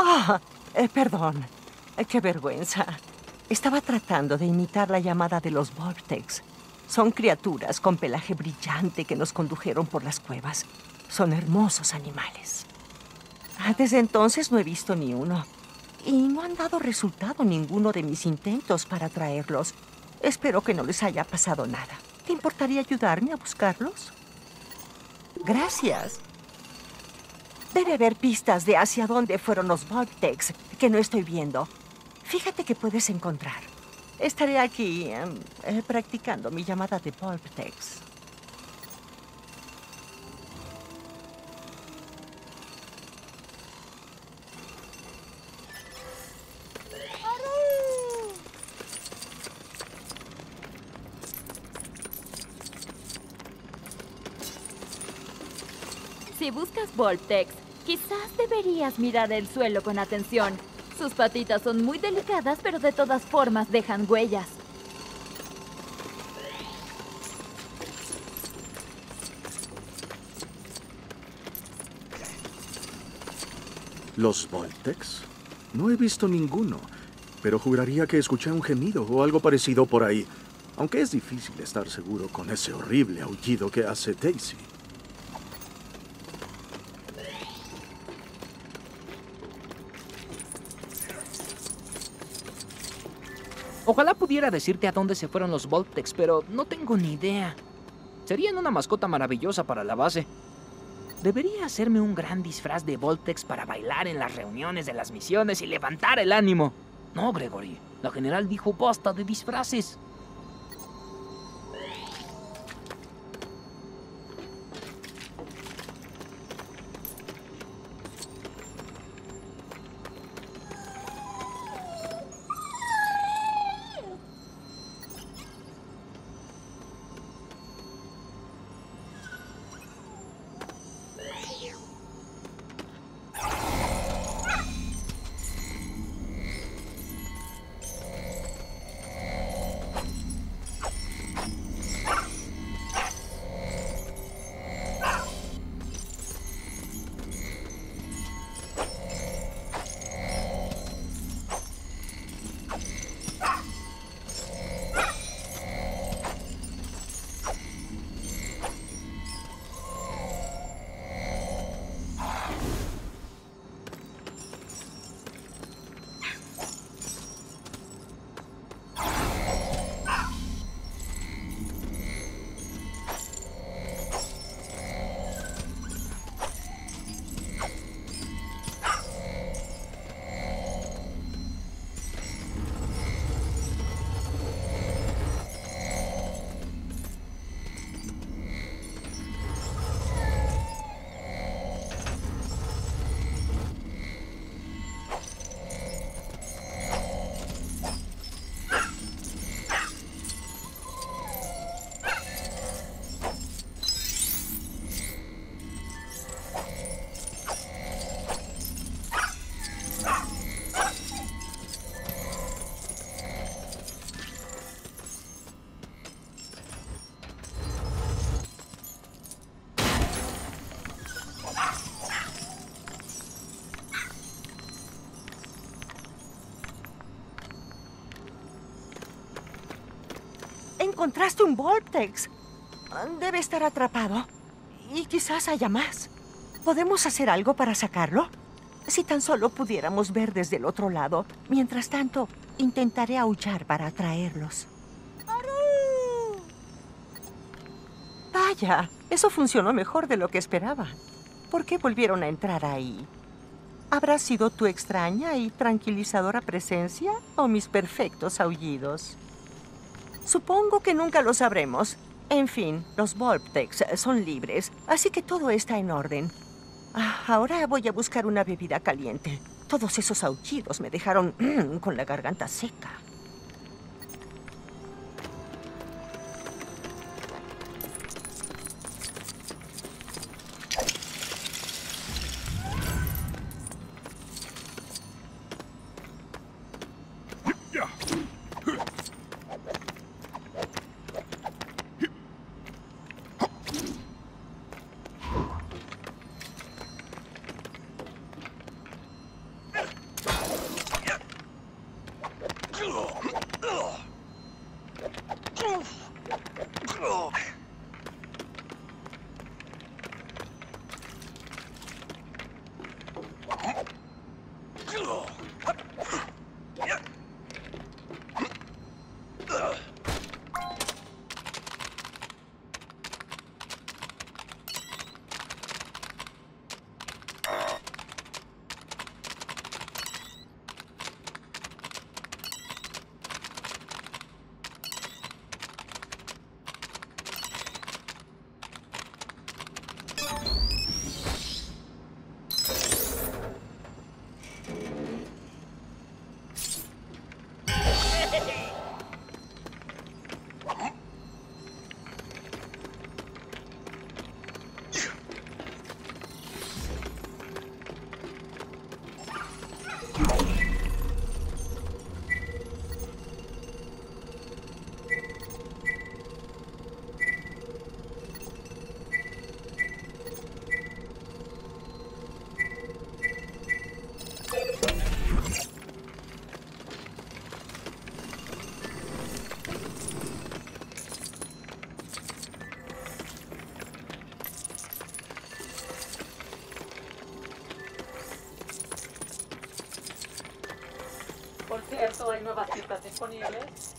Ah, eh, perdón. Eh, qué vergüenza. Estaba tratando de imitar la llamada de los Vortex. Son criaturas con pelaje brillante que nos condujeron por las cuevas. Son hermosos animales. Ah, Desde entonces no he visto ni uno. Y no han dado resultado ninguno de mis intentos para traerlos. Espero que no les haya pasado nada. ¿Te importaría ayudarme a buscarlos? Gracias. Debe haber pistas de hacia dónde fueron los Vortex que no estoy viendo. Fíjate que puedes encontrar. Estaré aquí em, eh, practicando mi llamada de Vortex. Si buscas Voltex, quizás deberías mirar el suelo con atención. Sus patitas son muy delicadas, pero de todas formas dejan huellas. ¿Los Voltex? No he visto ninguno, pero juraría que escuché un gemido o algo parecido por ahí, aunque es difícil estar seguro con ese horrible aullido que hace Daisy. Pudiera decirte a dónde se fueron los Voltex, pero no tengo ni idea. Serían una mascota maravillosa para la base. Debería hacerme un gran disfraz de Voltex para bailar en las reuniones de las misiones y levantar el ánimo. No, Gregory. La general dijo basta de disfraces. Encontraste un Vortex. Debe estar atrapado. Y quizás haya más. ¿Podemos hacer algo para sacarlo? Si tan solo pudiéramos ver desde el otro lado. Mientras tanto, intentaré aullar para atraerlos. Vaya, eso funcionó mejor de lo que esperaba. ¿Por qué volvieron a entrar ahí? ¿Habrá sido tu extraña y tranquilizadora presencia o mis perfectos aullidos? Supongo que nunca lo sabremos. En fin, los Volptex son libres, así que todo está en orden. Ah, ahora voy a buscar una bebida caliente. Todos esos aullidos me dejaron con la garganta seca. Hay nuevas citas disponibles.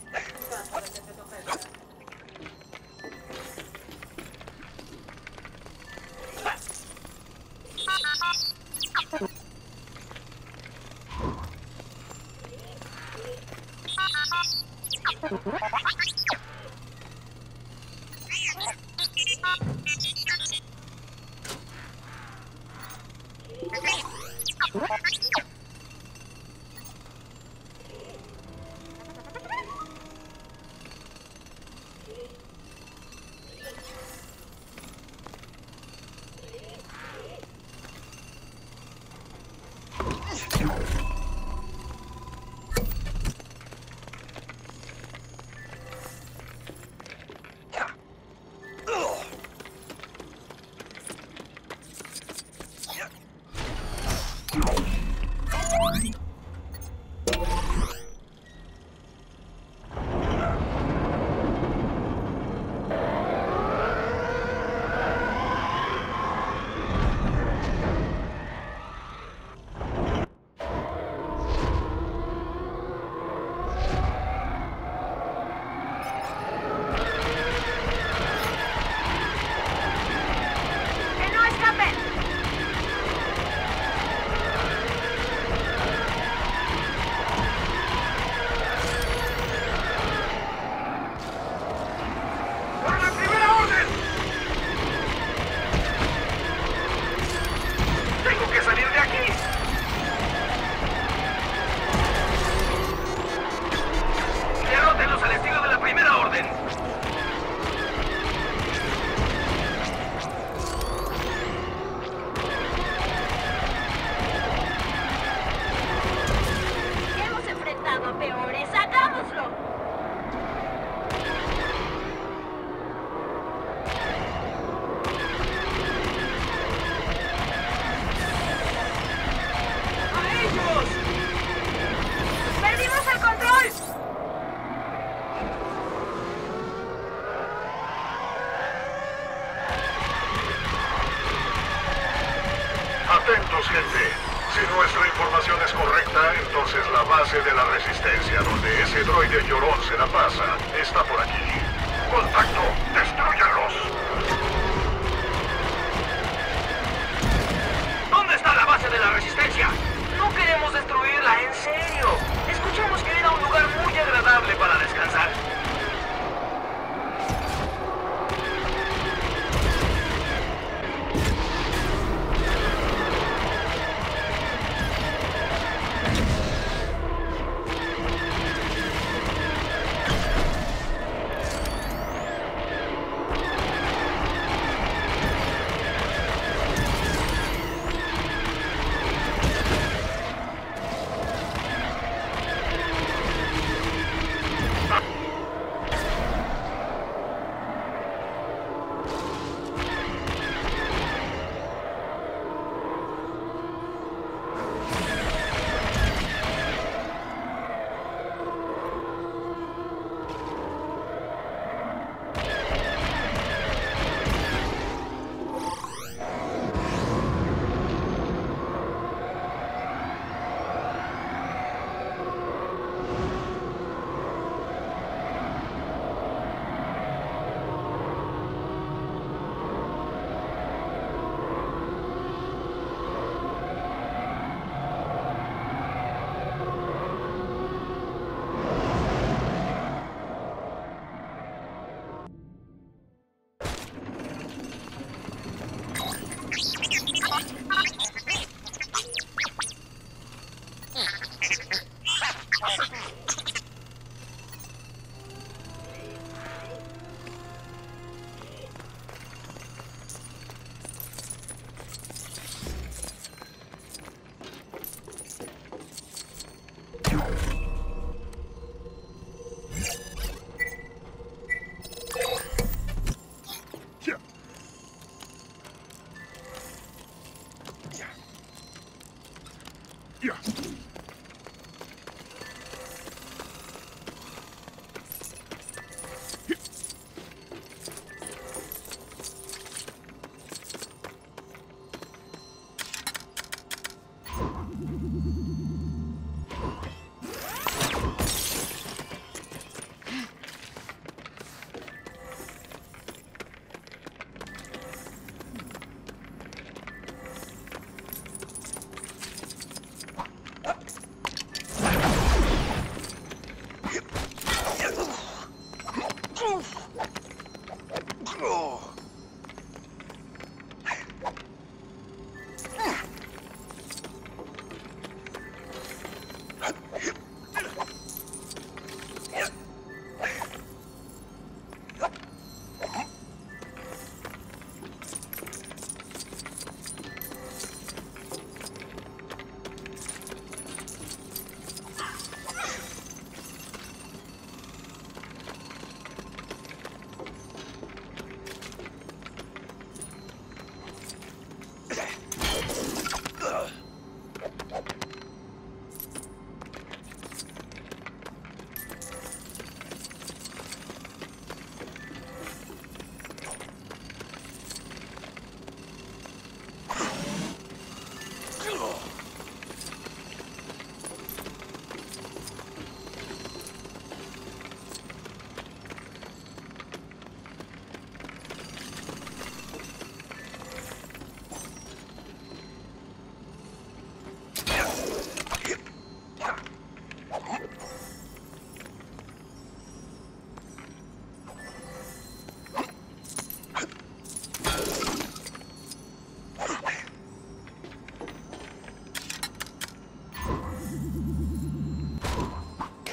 Ha ha ha!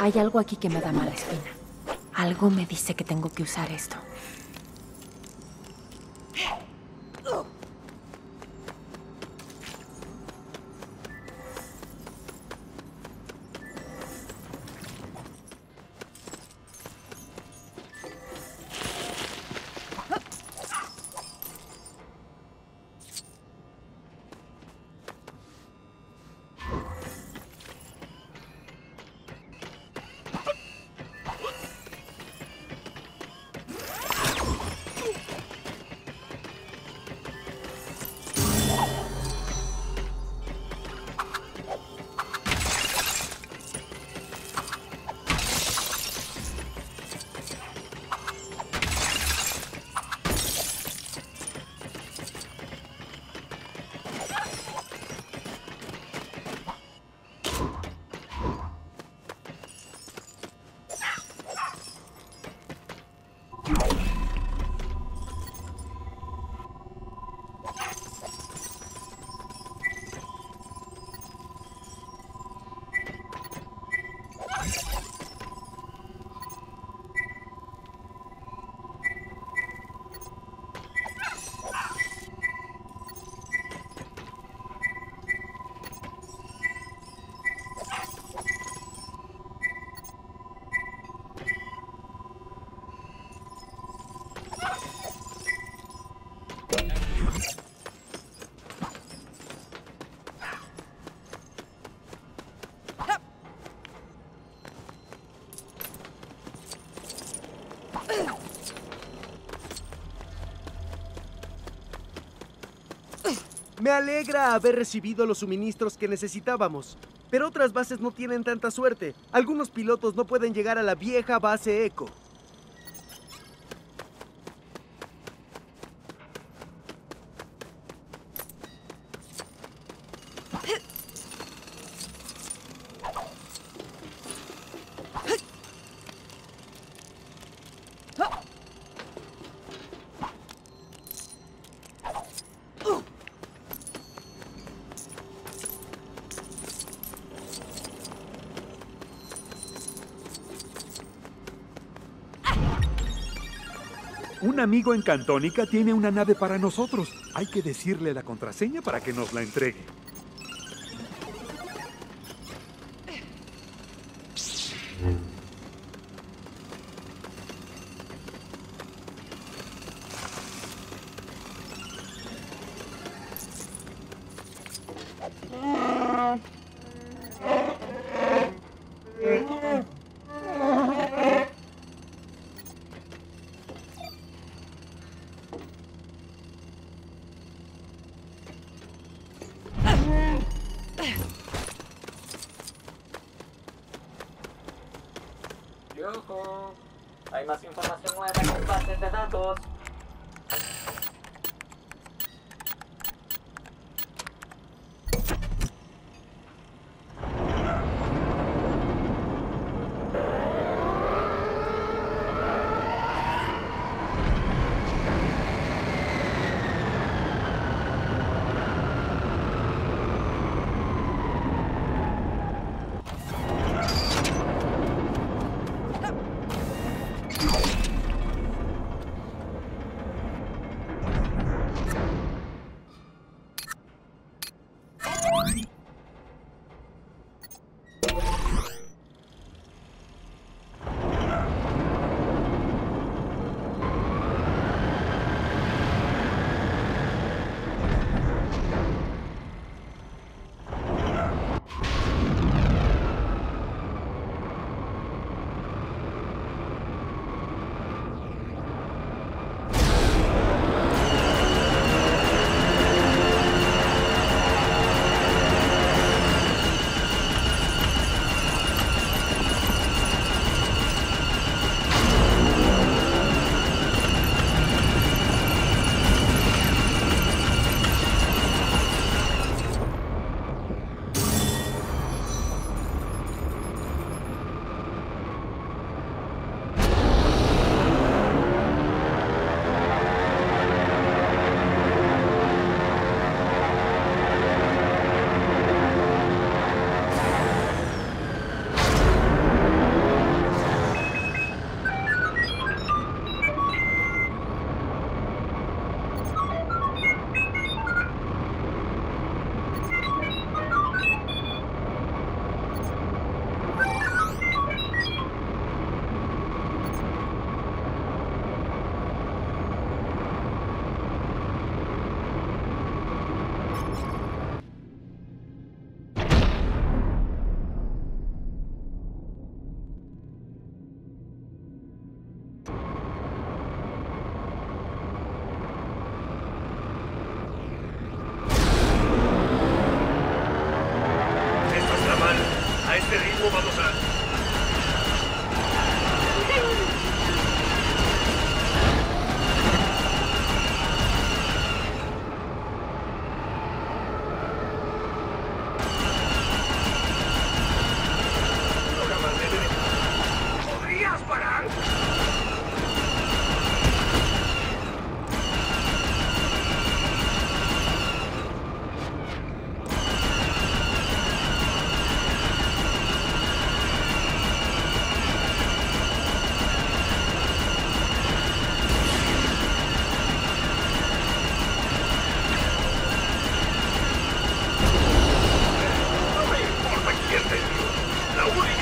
Hay algo aquí que me da mala espina. Algo me dice que tengo que usar esto. Me alegra haber recibido los suministros que necesitábamos. Pero otras bases no tienen tanta suerte. Algunos pilotos no pueden llegar a la vieja base Echo. Un amigo en Cantónica tiene una nave para nosotros. Hay que decirle la contraseña para que nos la entregue.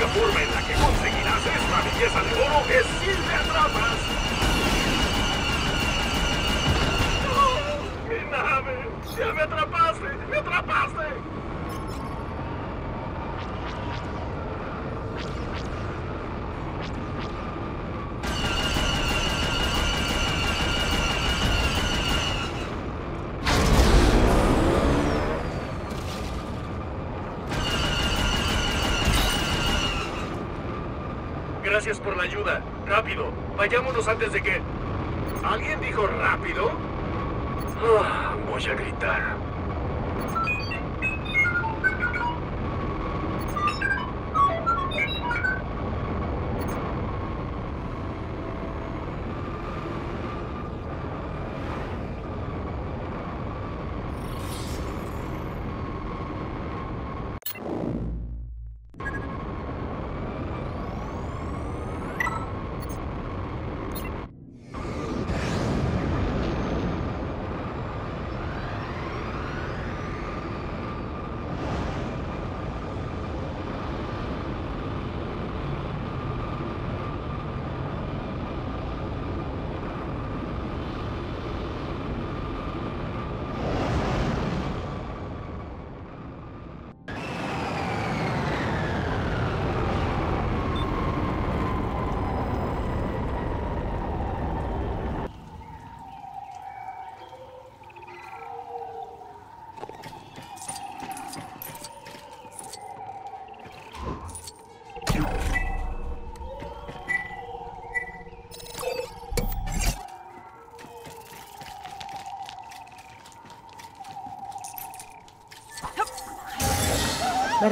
única forma en la que conseguirás esta belleza de oro es si me atrapas. ¡Oh, ¡Mi nave! ¡Ya me atrapaste! ¡Me atrapaste! Gracias por la ayuda. Rápido, vayámonos antes de que... ¿Alguien dijo rápido? Ah, voy a gritar.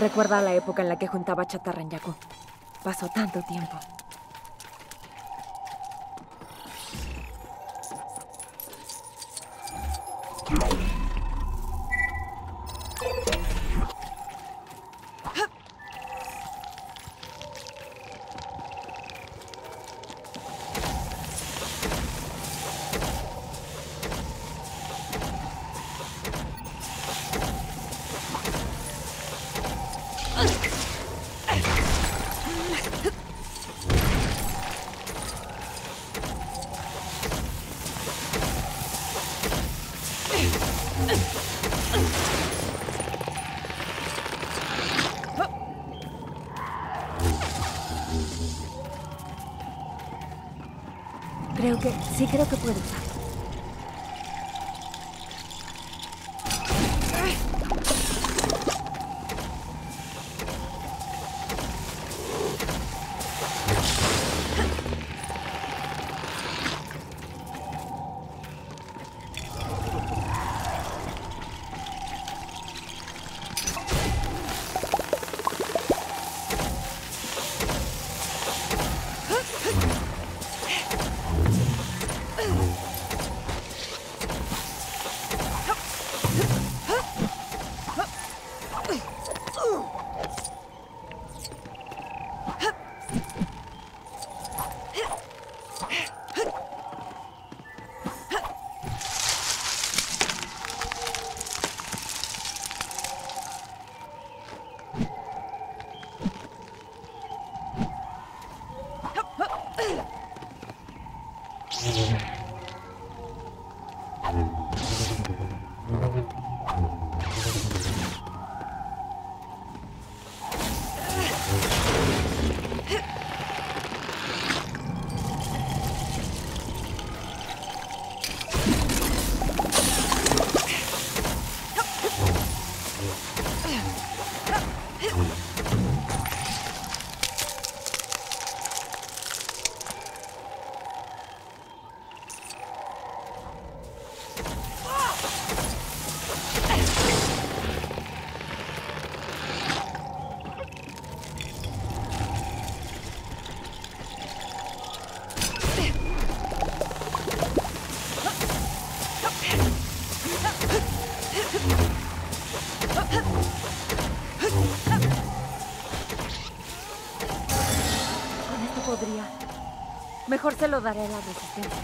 Recuerda la época en la que juntaba chatarra en Yaku. Pasó tanto tiempo. Sí, creo que puedo se lo daré a la resistencia.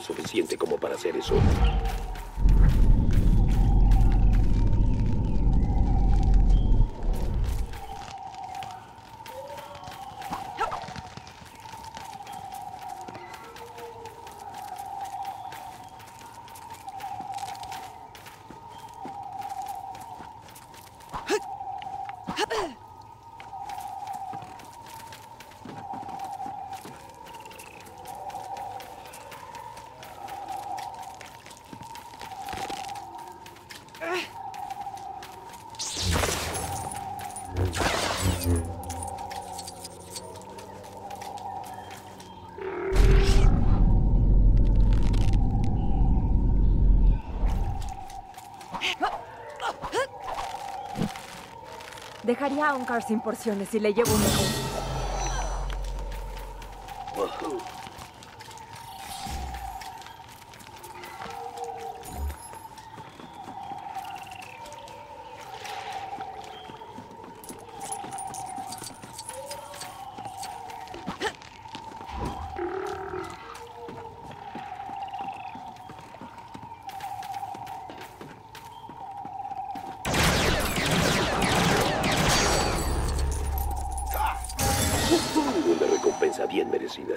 suficiente como para hacer eso. Dejaría a un car sin porciones si le llevo un mejor. Una recompensa bien merecida.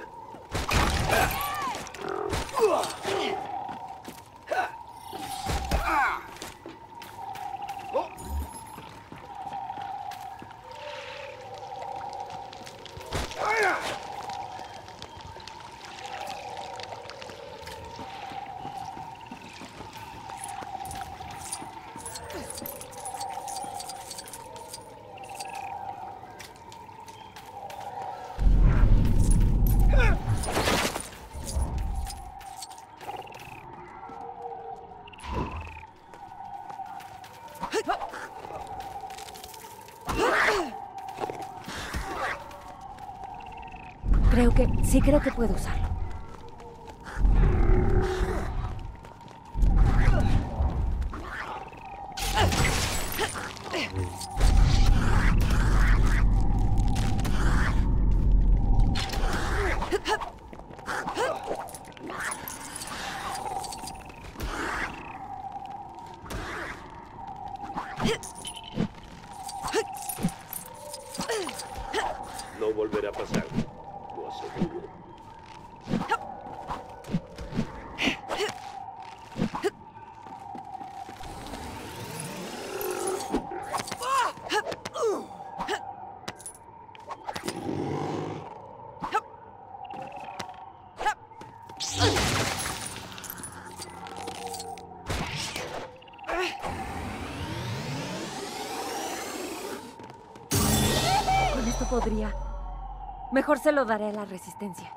Sí creo que puedo usarlo. Mejor se lo daré a la resistencia.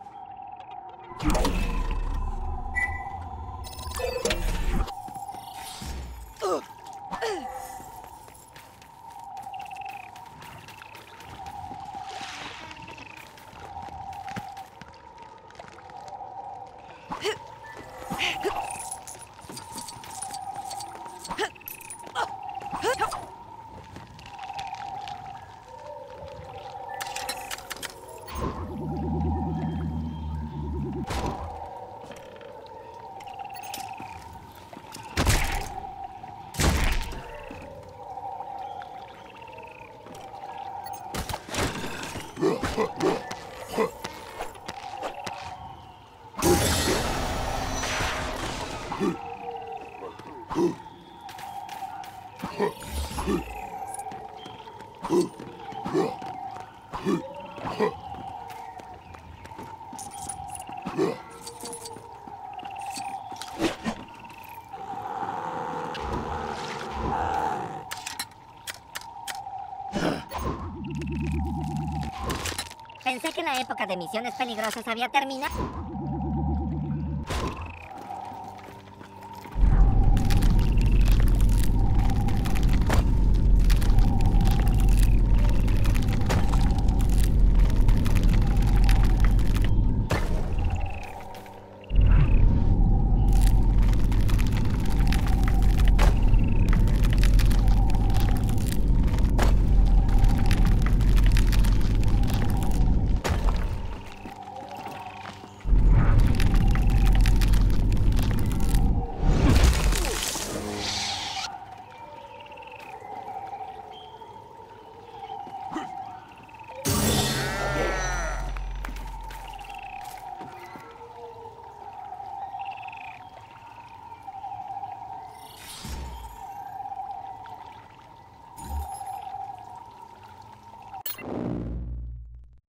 Pensé que la época de misiones peligrosas había terminado.